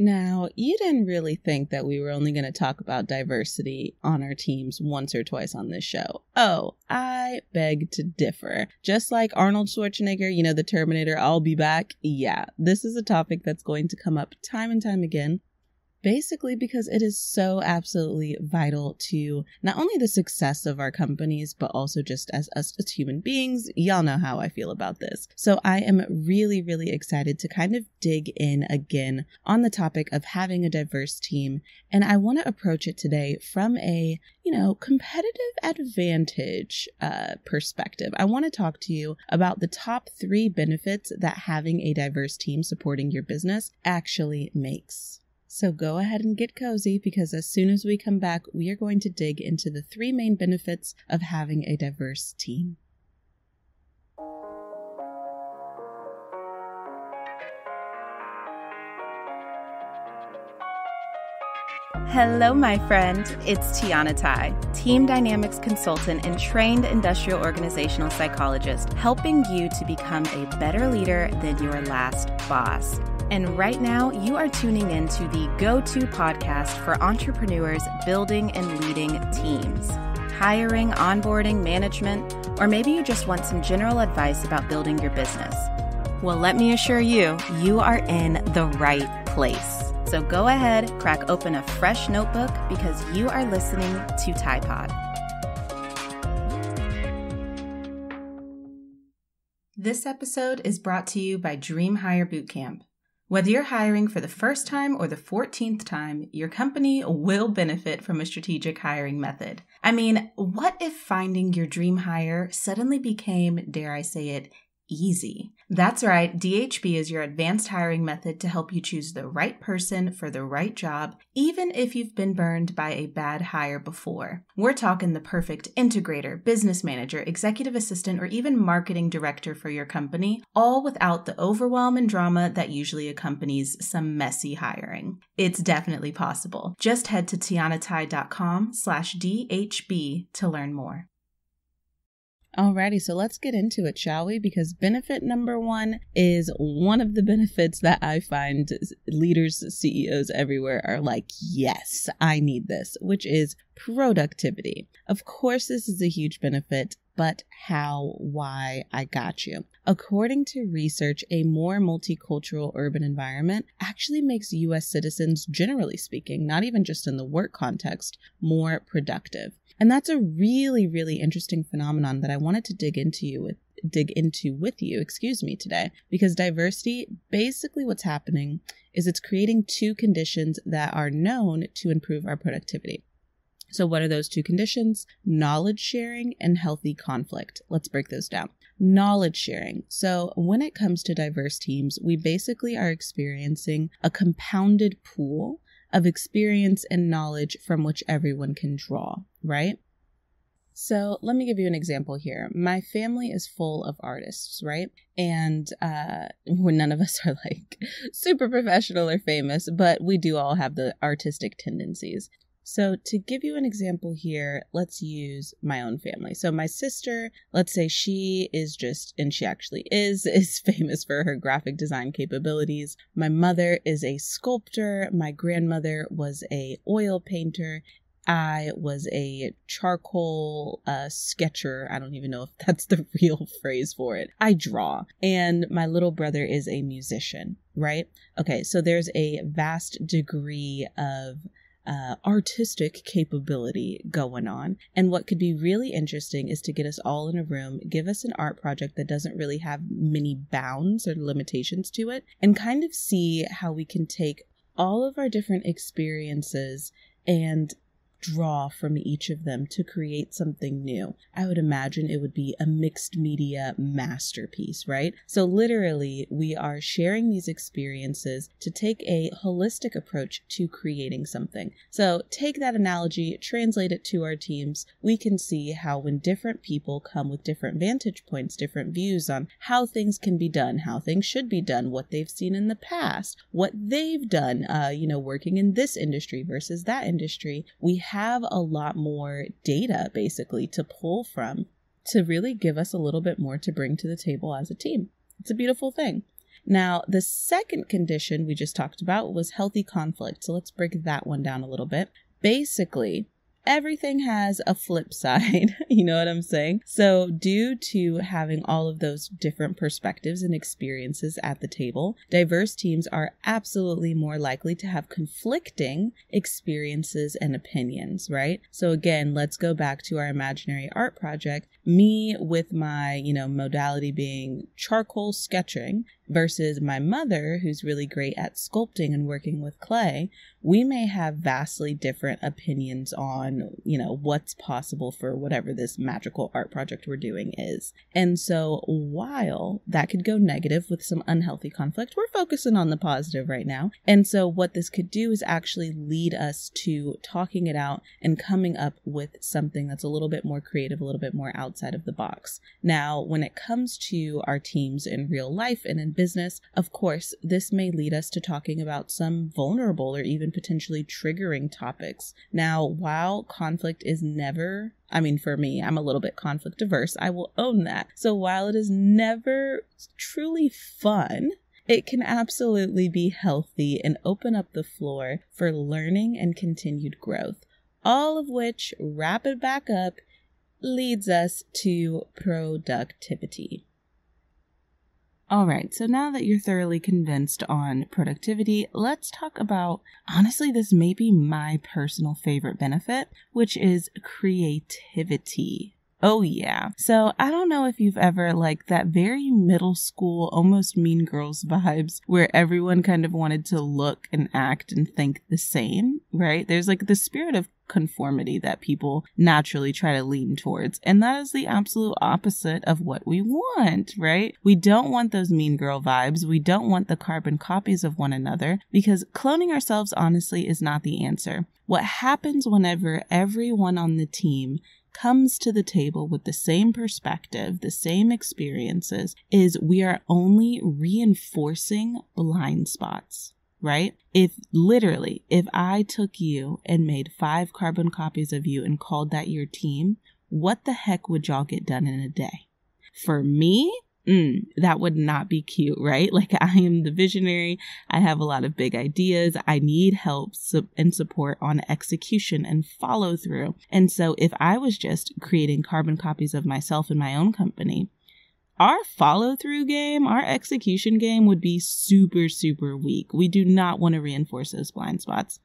Now, you didn't really think that we were only going to talk about diversity on our teams once or twice on this show. Oh, I beg to differ. Just like Arnold Schwarzenegger, you know, the Terminator, I'll be back. Yeah, this is a topic that's going to come up time and time again basically because it is so absolutely vital to not only the success of our companies, but also just as us as human beings. Y'all know how I feel about this. So I am really, really excited to kind of dig in again on the topic of having a diverse team. And I want to approach it today from a, you know, competitive advantage uh, perspective. I want to talk to you about the top three benefits that having a diverse team supporting your business actually makes. So go ahead and get cozy because as soon as we come back, we are going to dig into the three main benefits of having a diverse team. Hello, my friend. It's Tianna Tye, Team Dynamics Consultant and trained industrial organizational psychologist, helping you to become a better leader than your last boss. And right now, you are tuning in to the go to podcast for entrepreneurs building and leading teams, hiring, onboarding, management, or maybe you just want some general advice about building your business. Well, let me assure you, you are in the right place. So go ahead, crack open a fresh notebook because you are listening to TyePod. This episode is brought to you by Dream Hire Bootcamp. Whether you're hiring for the first time or the 14th time, your company will benefit from a strategic hiring method. I mean, what if finding your dream hire suddenly became, dare I say it, easy. That's right, DHB is your advanced hiring method to help you choose the right person for the right job, even if you've been burned by a bad hire before. We're talking the perfect integrator, business manager, executive assistant, or even marketing director for your company, all without the overwhelm and drama that usually accompanies some messy hiring. It's definitely possible. Just head to tiannatye.com slash DHB to learn more. Alrighty, so let's get into it, shall we? Because benefit number one is one of the benefits that I find leaders, CEOs everywhere are like, yes, I need this, which is productivity. Of course, this is a huge benefit, but how, why, I got you. According to research, a more multicultural urban environment actually makes US citizens, generally speaking, not even just in the work context, more productive. And that's a really, really interesting phenomenon that I wanted to dig into you with dig into with you, excuse me, today, because diversity, basically what's happening is it's creating two conditions that are known to improve our productivity. So, what are those two conditions? Knowledge sharing and healthy conflict. Let's break those down. Knowledge sharing. So, when it comes to diverse teams, we basically are experiencing a compounded pool of experience and knowledge from which everyone can draw, right? So let me give you an example here. My family is full of artists, right? And uh, none of us are like super professional or famous, but we do all have the artistic tendencies. So, to give you an example here, let's use my own family. So, my sister, let's say she is just, and she actually is, is famous for her graphic design capabilities. My mother is a sculptor. My grandmother was a oil painter. I was a charcoal uh, sketcher. I don't even know if that's the real phrase for it. I draw. And my little brother is a musician, right? Okay, so there's a vast degree of uh, artistic capability going on. And what could be really interesting is to get us all in a room, give us an art project that doesn't really have many bounds or limitations to it, and kind of see how we can take all of our different experiences and draw from each of them to create something new. I would imagine it would be a mixed media masterpiece, right? So, literally, we are sharing these experiences to take a holistic approach to creating something. So, take that analogy, translate it to our teams. We can see how, when different people come with different vantage points, different views on how things can be done, how things should be done, what they've seen in the past, what they've done, uh, you know, working in this industry versus that industry, we have a lot more data basically to pull from to really give us a little bit more to bring to the table as a team. It's a beautiful thing. Now, the second condition we just talked about was healthy conflict. So let's break that one down a little bit. Basically, everything has a flip side. you know what I'm saying? So, due to having all of those different perspectives and experiences at the table, diverse teams are absolutely more likely to have conflicting experiences and opinions, right? So, again, let's go back to our imaginary art project. Me with my, you know, modality being charcoal sketching versus my mother, who's really great at sculpting and working with clay, we may have vastly different opinions on, you know, what's possible for whatever this magical art project we're doing is. And so while that could go negative with some unhealthy conflict, we're focusing on the positive right now. And so what this could do is actually lead us to talking it out and coming up with something that's a little bit more creative, a little bit more outside of the box. Now, when it comes to our teams in real life and in business, of course, this may lead us to talking about some vulnerable or even potentially triggering topics. Now, while conflict is never I mean, for me, I'm a little bit conflict averse. I will own that. So while it is never truly fun, it can absolutely be healthy and open up the floor for learning and continued growth. All of which, wrap it back up, leads us to productivity. All right, so now that you're thoroughly convinced on productivity, let's talk about honestly, this may be my personal favorite benefit, which is creativity. Oh, yeah. So I don't know if you've ever like that very middle school, almost mean girls vibes where everyone kind of wanted to look and act and think the same, right? There's like the spirit of conformity that people naturally try to lean towards. And that is the absolute opposite of what we want, right? We don't want those mean girl vibes. We don't want the carbon copies of one another because cloning ourselves honestly is not the answer. What happens whenever everyone on the team comes to the table with the same perspective, the same experiences, is we are only reinforcing blind spots right? If literally, if I took you and made five carbon copies of you and called that your team, what the heck would y'all get done in a day? For me, mm, that would not be cute, right? Like I am the visionary. I have a lot of big ideas. I need help and support on execution and follow through. And so if I was just creating carbon copies of myself in my own company, our follow through game, our execution game would be super, super weak. We do not want to reinforce those blind spots.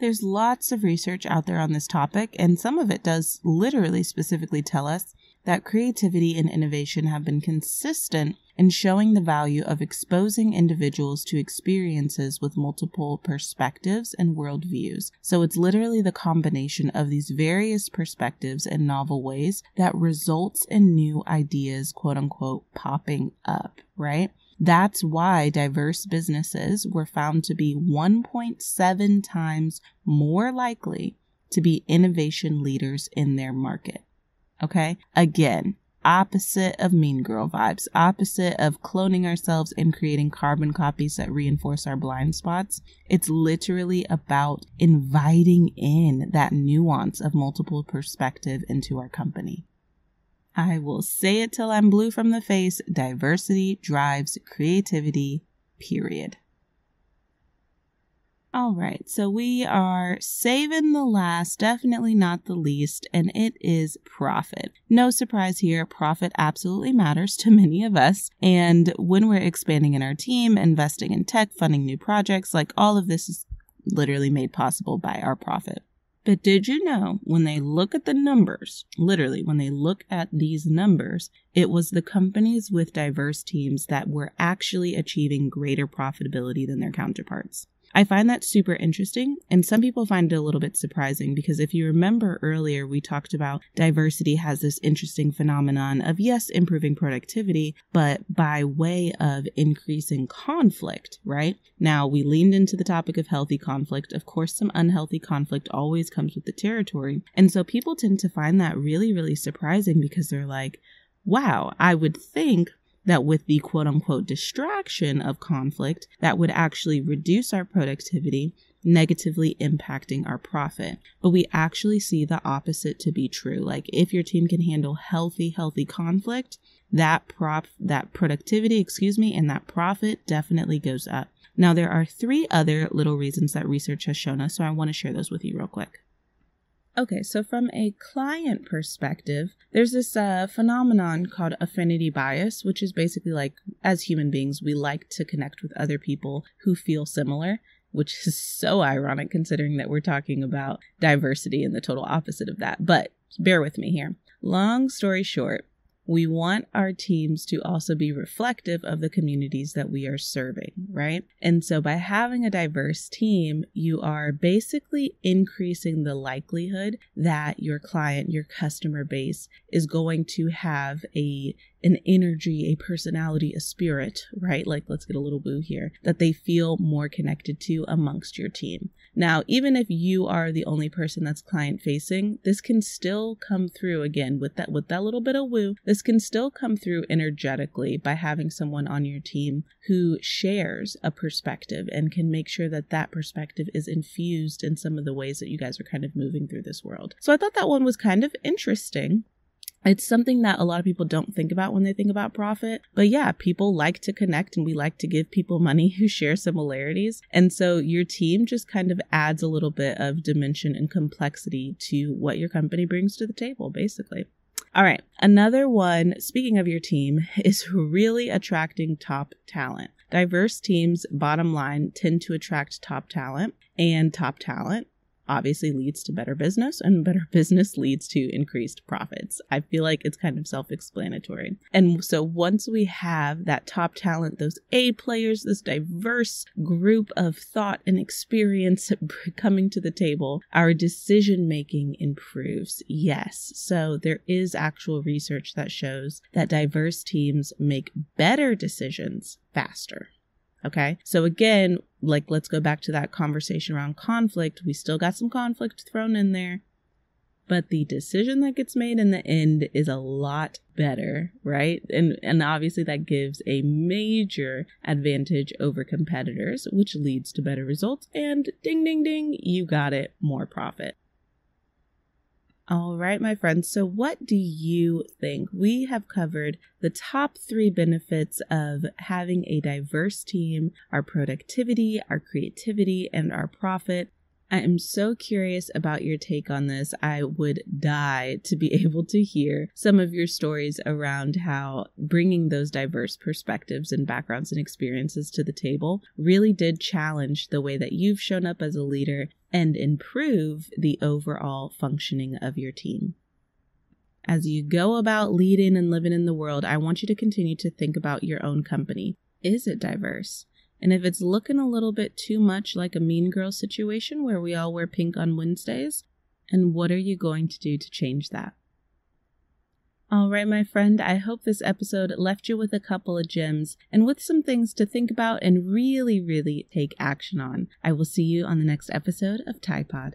There's lots of research out there on this topic, and some of it does literally specifically tell us that creativity and innovation have been consistent in showing the value of exposing individuals to experiences with multiple perspectives and worldviews. So it's literally the combination of these various perspectives in novel ways that results in new ideas, quote unquote, popping up, right? That's why diverse businesses were found to be 1.7 times more likely to be innovation leaders in their market. Okay. Again, opposite of mean girl vibes, opposite of cloning ourselves and creating carbon copies that reinforce our blind spots. It's literally about inviting in that nuance of multiple perspective into our company. I will say it till I'm blue from the face. Diversity drives creativity, period. All right, so we are saving the last, definitely not the least, and it is profit. No surprise here, profit absolutely matters to many of us. And when we're expanding in our team, investing in tech, funding new projects, like all of this is literally made possible by our profit. But did you know when they look at the numbers, literally, when they look at these numbers, it was the companies with diverse teams that were actually achieving greater profitability than their counterparts? I find that super interesting, and some people find it a little bit surprising because if you remember earlier, we talked about diversity has this interesting phenomenon of, yes, improving productivity, but by way of increasing conflict, right? Now, we leaned into the topic of healthy conflict. Of course, some unhealthy conflict always comes with the territory. And so people tend to find that really, really surprising because they're like, wow, I would think that with the quote unquote distraction of conflict, that would actually reduce our productivity, negatively impacting our profit. But we actually see the opposite to be true. Like if your team can handle healthy, healthy conflict, that prop that productivity, excuse me, and that profit definitely goes up. Now there are three other little reasons that research has shown us, so I want to share those with you real quick. Okay, so from a client perspective, there's this uh, phenomenon called affinity bias, which is basically like as human beings, we like to connect with other people who feel similar, which is so ironic considering that we're talking about diversity and the total opposite of that. But bear with me here. Long story short, we want our teams to also be reflective of the communities that we are serving, right? And so by having a diverse team, you are basically increasing the likelihood that your client, your customer base is going to have a an energy, a personality, a spirit, right? Like, let's get a little boo here, that they feel more connected to amongst your team. Now, even if you are the only person that's client facing, this can still come through again with that with that little bit of woo. This can still come through energetically by having someone on your team who shares a perspective and can make sure that that perspective is infused in some of the ways that you guys are kind of moving through this world. So I thought that one was kind of interesting it's something that a lot of people don't think about when they think about profit. But yeah, people like to connect and we like to give people money who share similarities. And so your team just kind of adds a little bit of dimension and complexity to what your company brings to the table, basically. All right. Another one, speaking of your team, is really attracting top talent. Diverse teams, bottom line, tend to attract top talent, and top talent obviously leads to better business and better business leads to increased profits. I feel like it's kind of self explanatory. And so once we have that top talent, those A players, this diverse group of thought and experience coming to the table, our decision making improves. Yes. So there is actual research that shows that diverse teams make better decisions faster. Okay. So again, like let's go back to that conversation around conflict. We still got some conflict thrown in there, but the decision that gets made in the end is a lot better, right? And and obviously that gives a major advantage over competitors, which leads to better results and ding ding ding, you got it, more profit. All right, my friends. So, what do you think? We have covered the top three benefits of having a diverse team our productivity, our creativity, and our profit. I am so curious about your take on this. I would die to be able to hear some of your stories around how bringing those diverse perspectives and backgrounds and experiences to the table really did challenge the way that you've shown up as a leader and improve the overall functioning of your team. As you go about leading and living in the world, I want you to continue to think about your own company. Is it diverse? And if it's looking a little bit too much like a mean girl situation where we all wear pink on Wednesdays, and what are you going to do to change that? All right, my friend, I hope this episode left you with a couple of gems and with some things to think about and really, really take action on. I will see you on the next episode of TyePod.